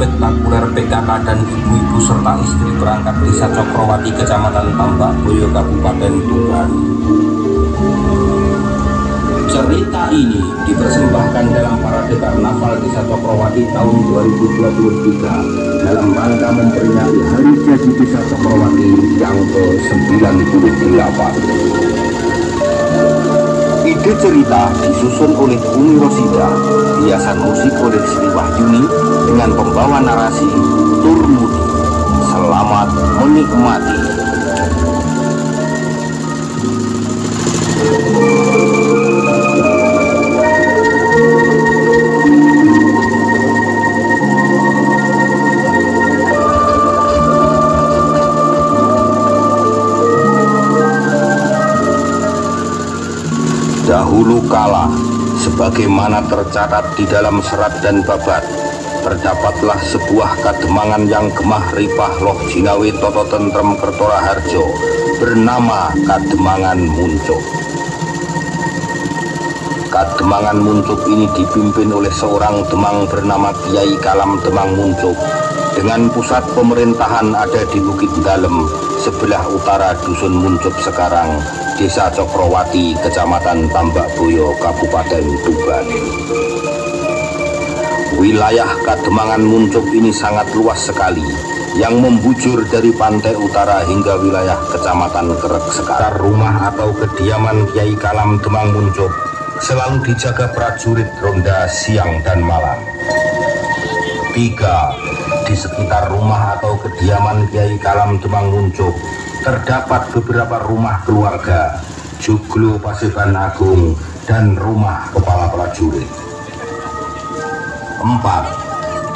Spektakuler PKK dan ibu-ibu serta istri berangkat desa Cokrowati Kecamatan Tambak Boyo Kabupaten Tuban. Cerita ini dipersembahkan dalam parade karnaval Desa Cokrowati tahun 2023 dalam rangka memperingati Hari Jadi Desa Cokrowati yang ke-98. Ide cerita disusun oleh Umi Rosida, hiasan musik oleh Sri Wahyuni dengan pembawa narasi Turmudi. Selamat menikmati. Dahulu kala, sebagaimana tercatat di dalam serat dan babat, terdapatlah sebuah kademangan yang gemah ripah loh jinawi toto tentrem kertora harjo, bernama Kademangan Muncuk. Kademangan Muncuk ini dipimpin oleh seorang demang bernama Kiai Kalam Demang Muncuk dengan pusat pemerintahan ada di Bukit Dalem sebelah utara Dusun Muncuk sekarang Desa Cokrowati, Kecamatan Tambak Boyo, Kabupaten Tuban. Wilayah Kademangan Muncuk ini sangat luas sekali, yang membujur dari pantai utara hingga wilayah Kecamatan Kerek sekarang. Rumah atau kediaman Kiai Kalam Demang Muncuk selalu dijaga prajurit ronda siang dan malam. Tiga, di sekitar rumah atau kediaman Kiai Kalam Demang Muncuk terdapat beberapa rumah keluarga, Joglo pasifan Agung, dan rumah kepala prajurit. empat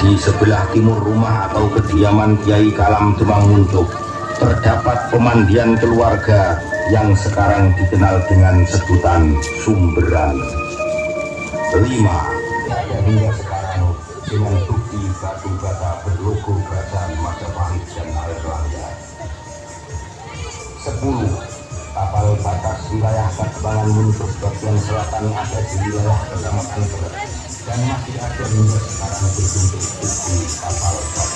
Di sebelah timur rumah atau kediaman Kiai Kalam Demang Muncuk, terdapat pemandian keluarga yang sekarang dikenal dengan sebutan Sumberan. 5. Wilayah Kademangan Muncuk bagian selatan ada di wilayah Kecamatan Kerek dan masih ada hingga sekarang berbentuk bukti kapal batas.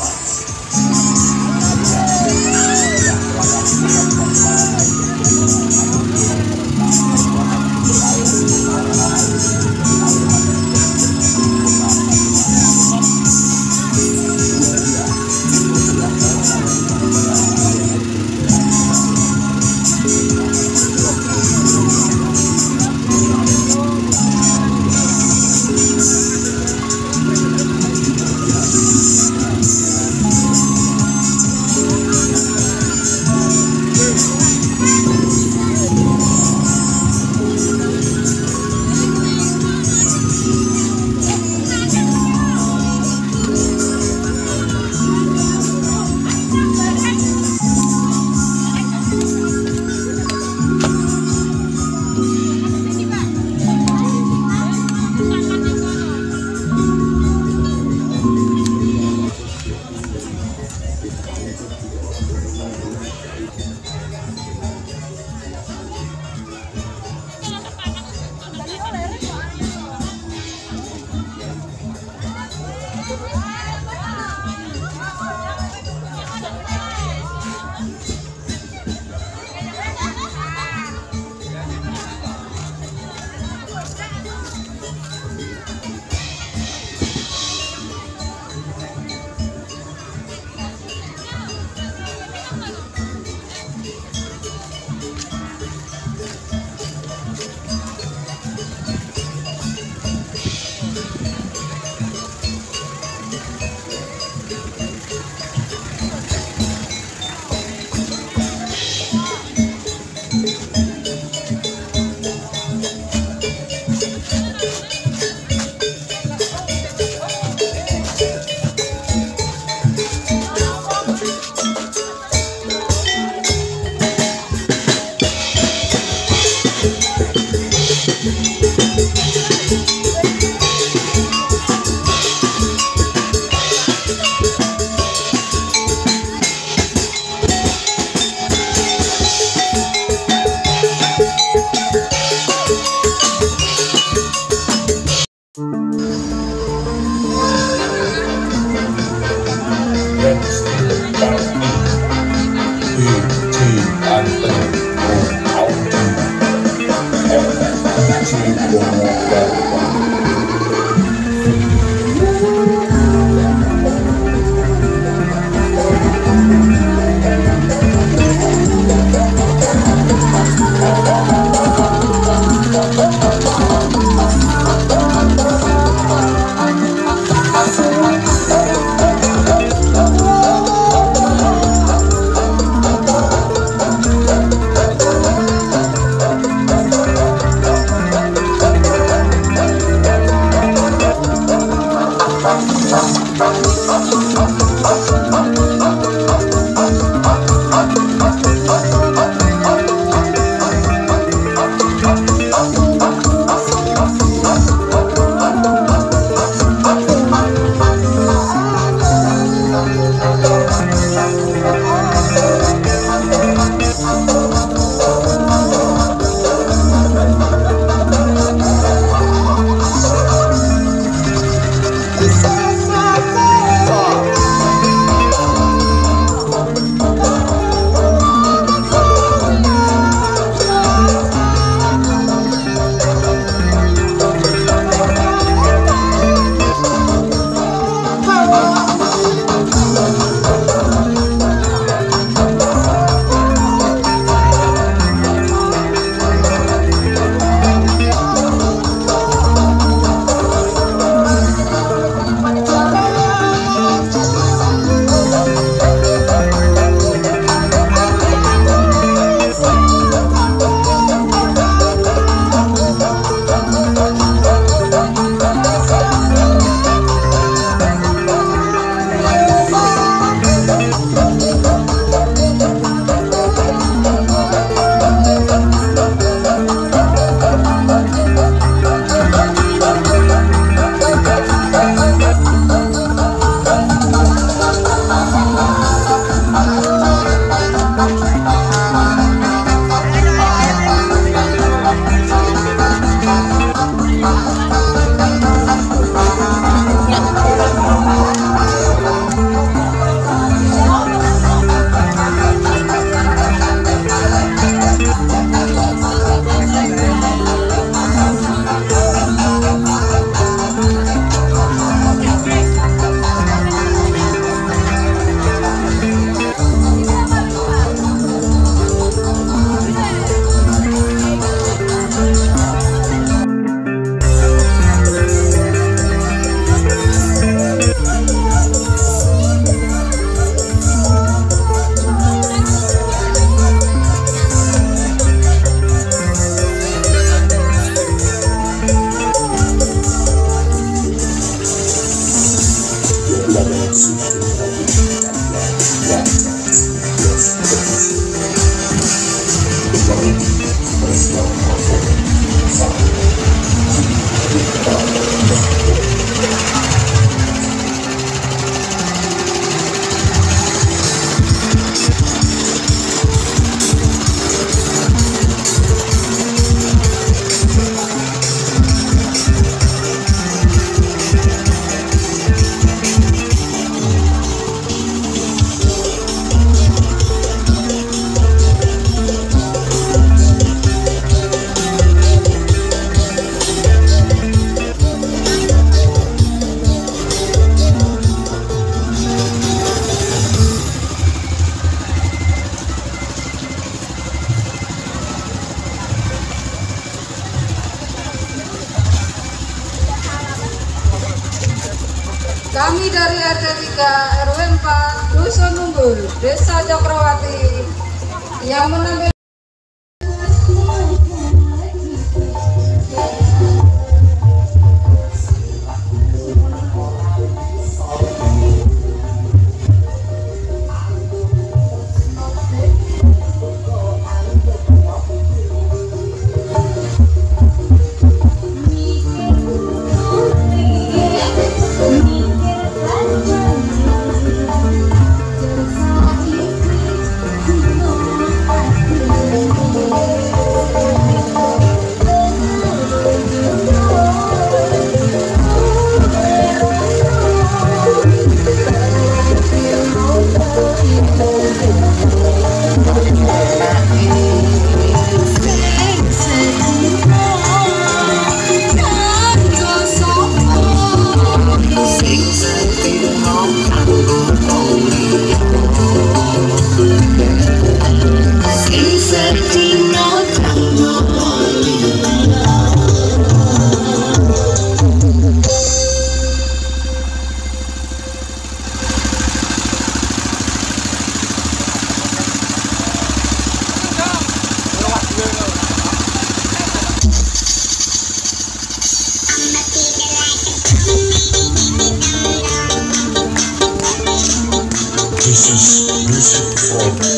This is Music Fund.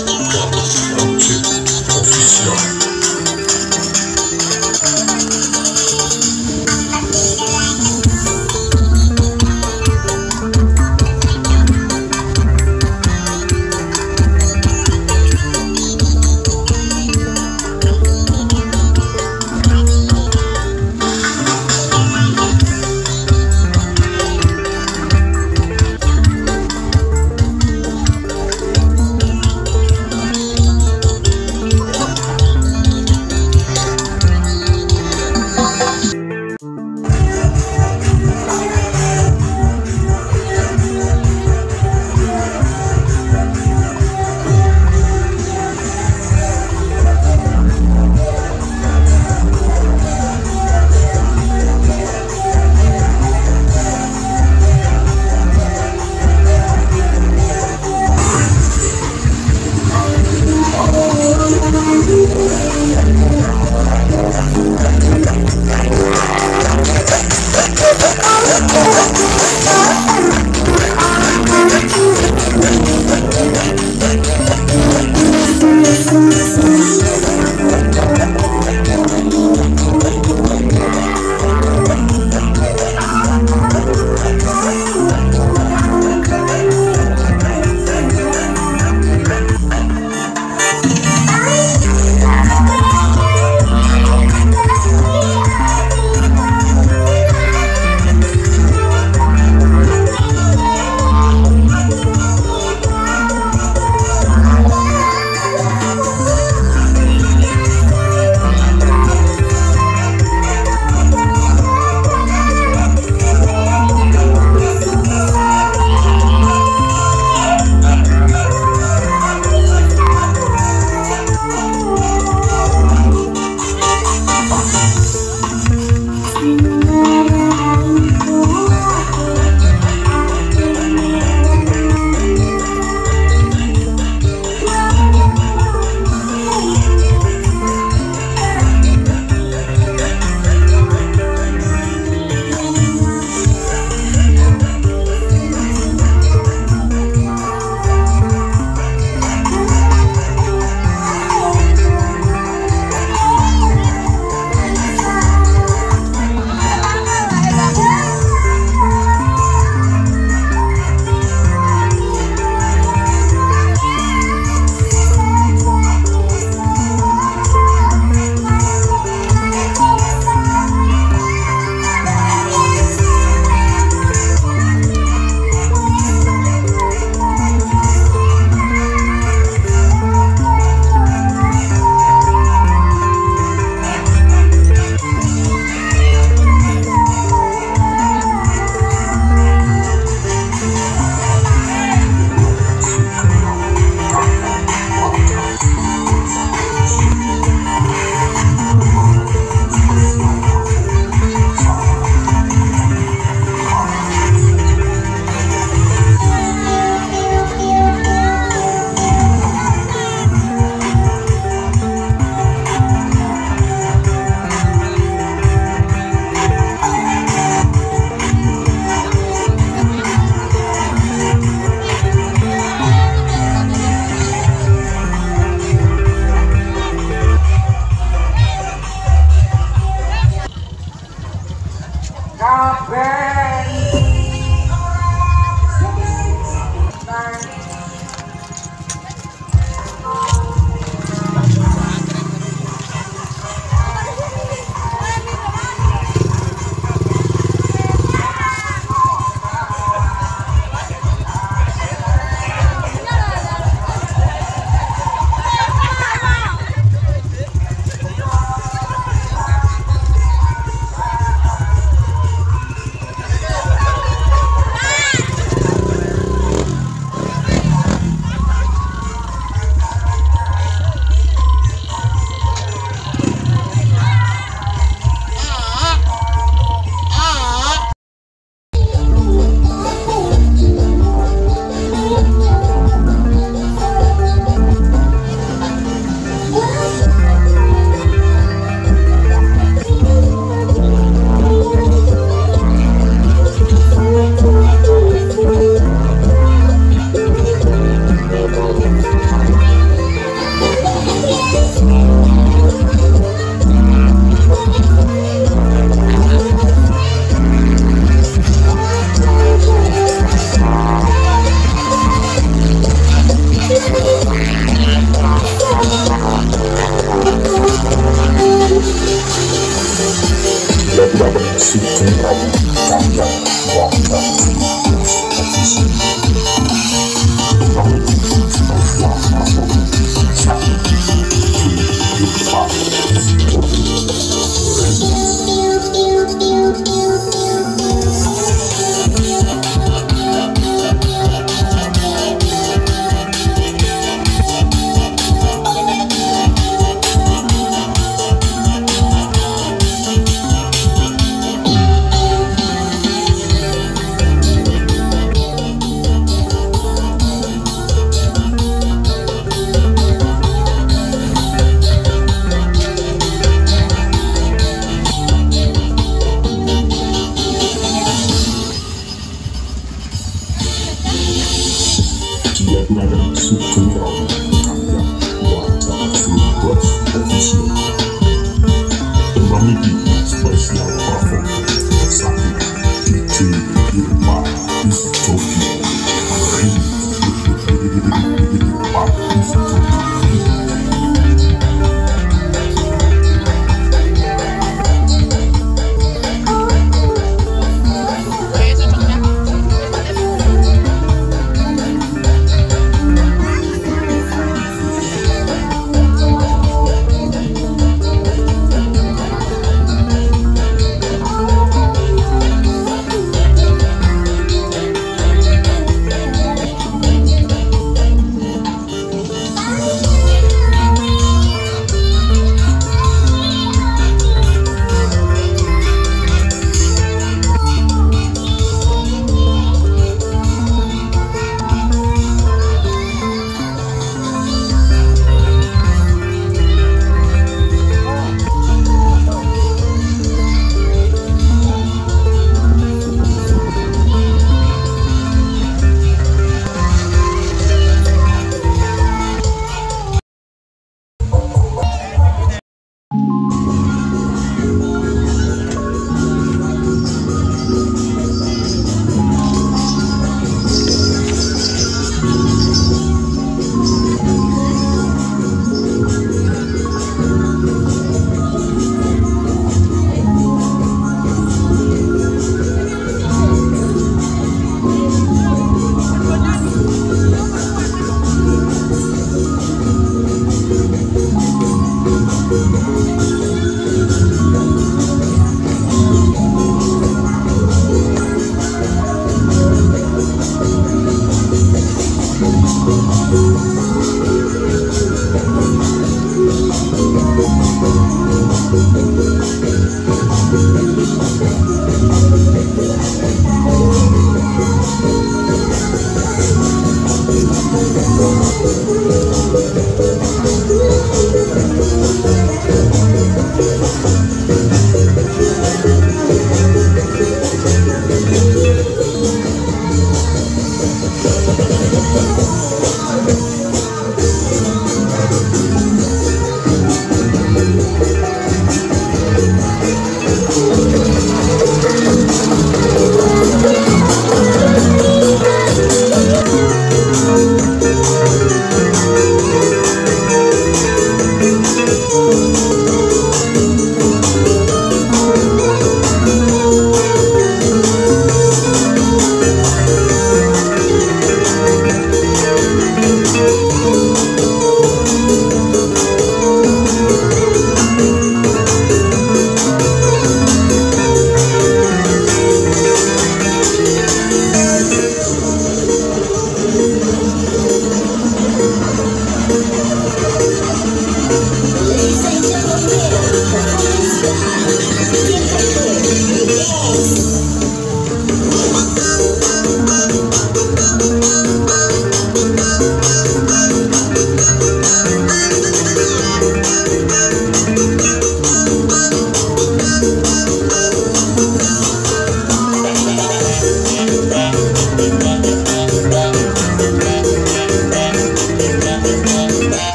Oh.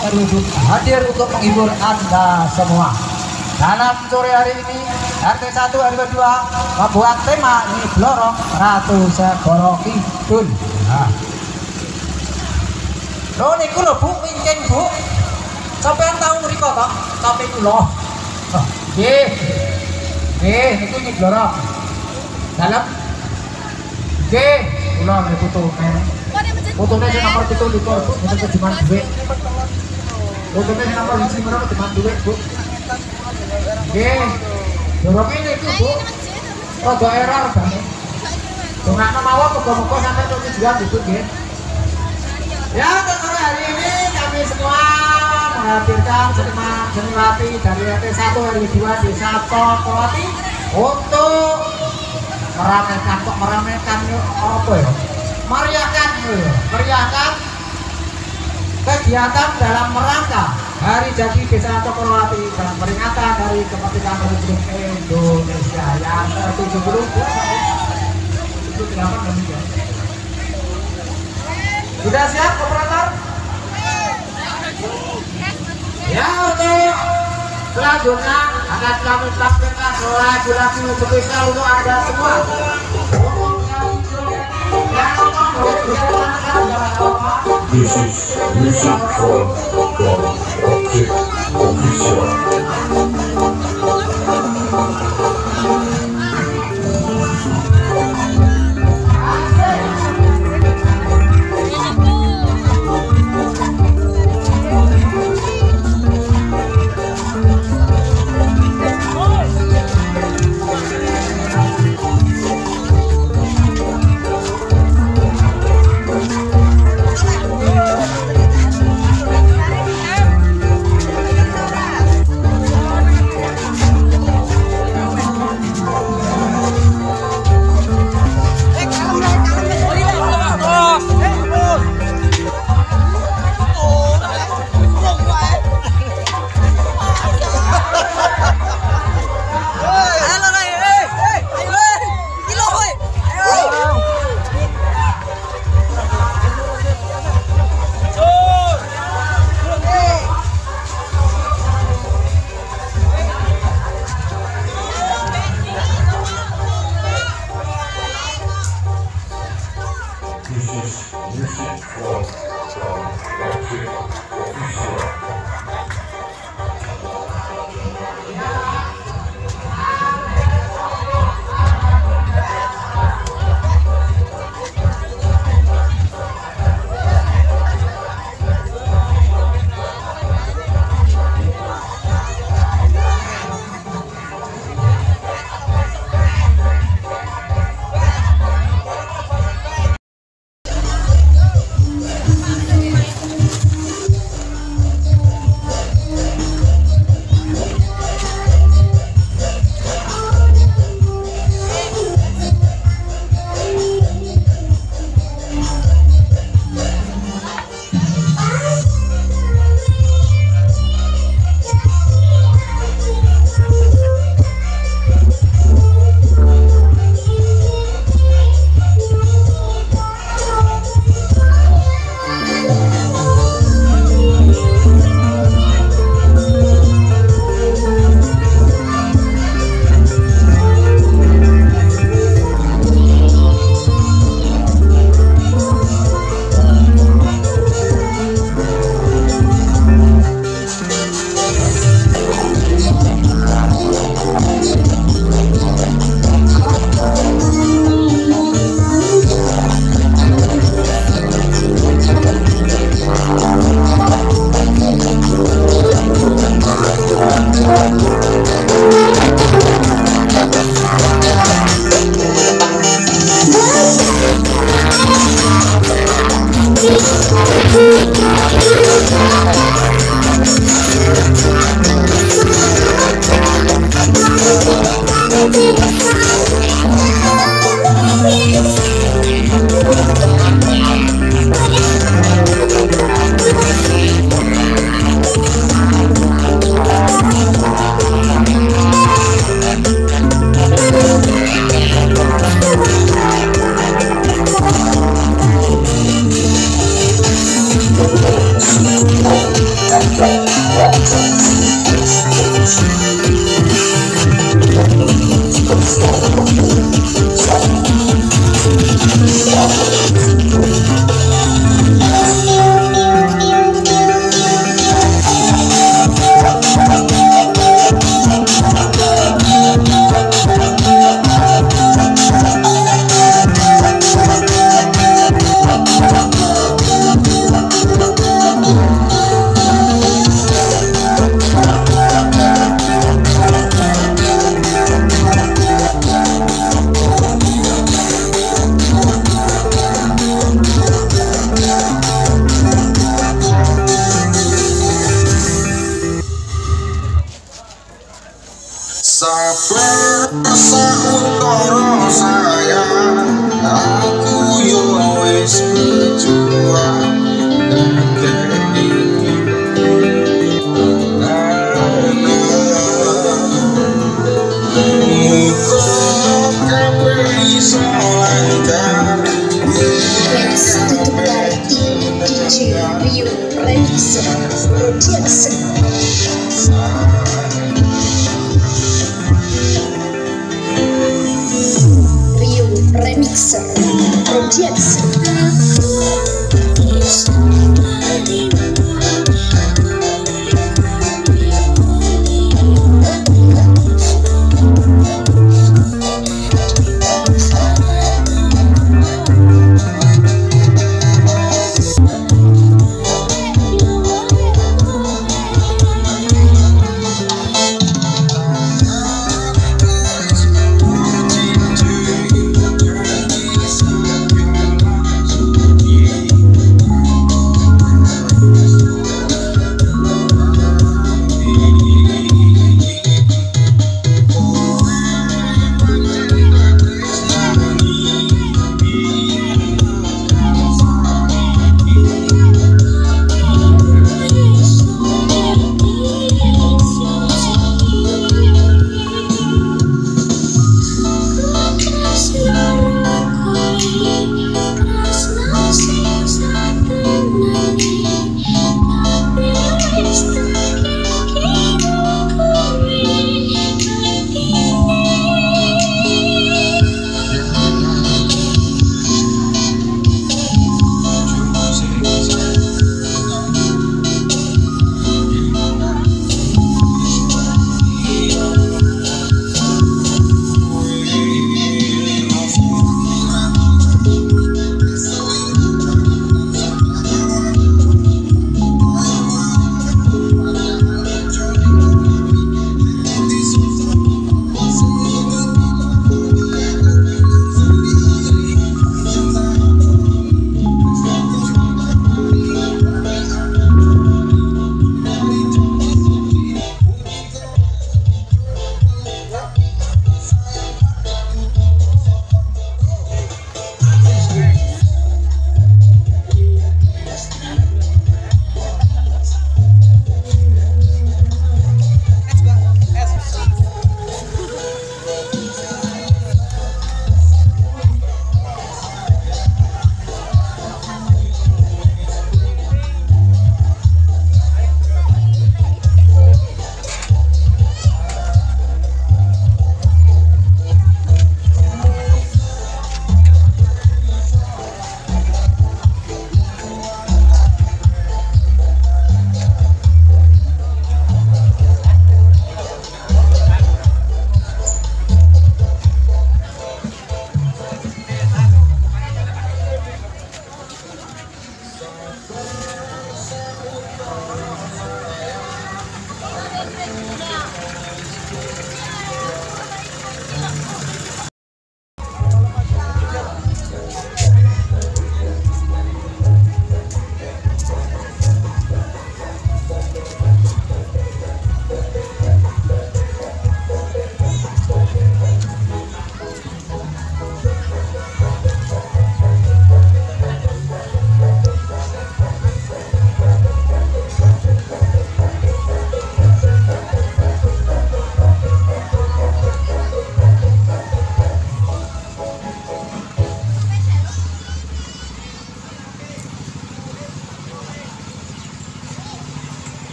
RT 1 RW 2 hadir untuk menghibur anda semua dalam sore hari ini RT 1 RW 2 membuat tema ini Blorong Ratu Segoro Kidul nah. Lho niku lho Bu, wincing Bu. Sampeyan tahu mriko to? Tapi kula. Nggih. Nggih, niku niki blorok. Dalam. Nggih, kula nggih foto. Fotone sing nomor 7 likur Bu, mboten kejuman duit. Nomor 1 menawa kejuman duit Bu. Niku Bu. Bu nggih. Ya, untuk hari ini kami semua menghadirkan seniman seniwati dari RT 1 RW 2 Desa Tokowati untuk meramaikan kok meramaikan yuk apa ya? Meriahkan yuk, meriahkan kegiatan dalam rangka Hari Jadi Desa Cokroati dan peringatan dari kemerdekaan Republik Indonesia yang ke-72 78 dan sudah siap operator? Ya untuk selanjutnya akan kami tampilkan lagu-lagu spesial untuk anda semua. This is music from the Official.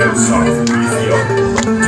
and South Ethiopia.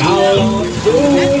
老舅